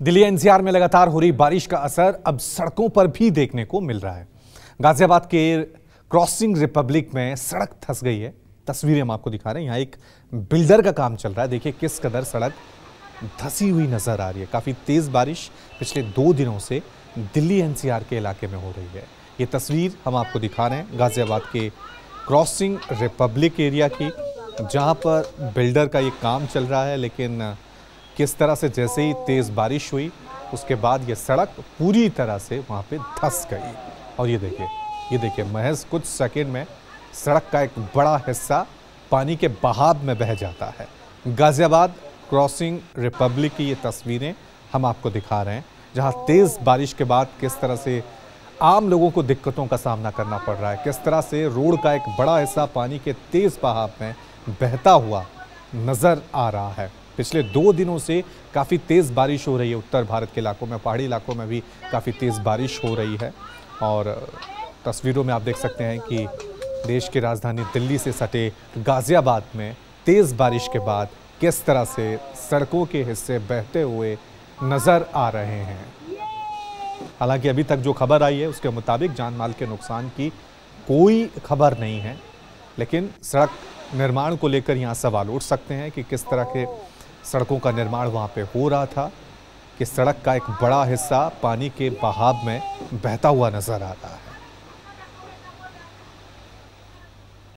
Delhi NCR में लगातार हो रही बारिश का असर अब सड़कों पर भी देखने को मिल रहा है। गाजियाबाद के क्रॉसिंग रिपब्लिक में सड़क धस गई है। तस्वीरें हम आपको दिखा रहे हैं। यहाँ एक बिल्डर का काम चल रहा है। देखिए किस कदर सड़क धसी हुई नज़र आ रही है। काफ़ी तेज बारिश पिछले दो दिनों से दिल्ली एनसीआर के इलाके में हो रही है। ये तस्वीर हम आपको दिखा रहे हैं गाजियाबाद के क्रॉसिंग रिपब्लिक एरिया की, जहाँ पर बिल्डर का ये काम चल रहा है, लेकिन किस तरह से जैसे ही तेज़ बारिश हुई, उसके बाद ये सड़क पूरी तरह से वहाँ पे धस गई। और ये देखिए ये देखिए, महज कुछ सेकेंड में सड़क का एक बड़ा हिस्सा पानी के बहाव में बह जाता है। गाज़ियाबाद क्रॉसिंग रिपब्लिक की ये तस्वीरें हम आपको दिखा रहे हैं, जहाँ तेज़ बारिश के बाद किस तरह से आम लोगों को दिक्कतों का सामना करना पड़ रहा है, किस तरह से रोड का एक बड़ा हिस्सा पानी के तेज़ बहाव में बहता हुआ नज़र आ रहा है। पिछले दो दिनों से काफ़ी तेज़ बारिश हो रही है उत्तर भारत के इलाकों में, पहाड़ी इलाकों में भी काफ़ी तेज़ बारिश हो रही है। और तस्वीरों में आप देख सकते हैं कि देश की राजधानी दिल्ली से सटे गाज़ियाबाद में तेज़ बारिश के बाद किस तरह से सड़कों के हिस्से बहते हुए नज़र आ रहे हैं। हालाँकि अभी तक जो खबर आई है, उसके मुताबिक जान माल के नुकसान की कोई खबर नहीं है, लेकिन सड़क निर्माण को लेकर यहाँ सवाल उठ सकते हैं कि किस तरह के सड़कों का निर्माण वहाँ पे हो रहा था कि सड़क का एक बड़ा हिस्सा पानी के बहाव में बहता हुआ नज़र आ रहा है।